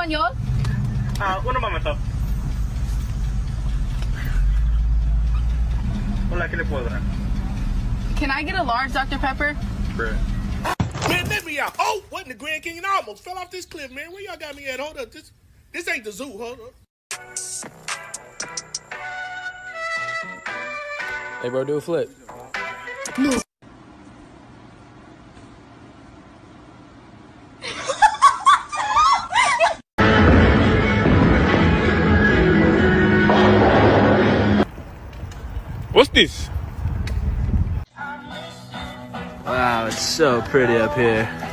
español? Ah, un momento. Hola, ¿qué le puedo dar? Can I get a large Dr. Pepper? Bruh. Man, let me out. Oh, what in the Grand Canyon? I almost fell off this cliff, man. Where y'all got me at? Hold up. This this ain't the zoo. Hold up. Hey, bro, do a flip. What's this? Wow, it's so pretty up here.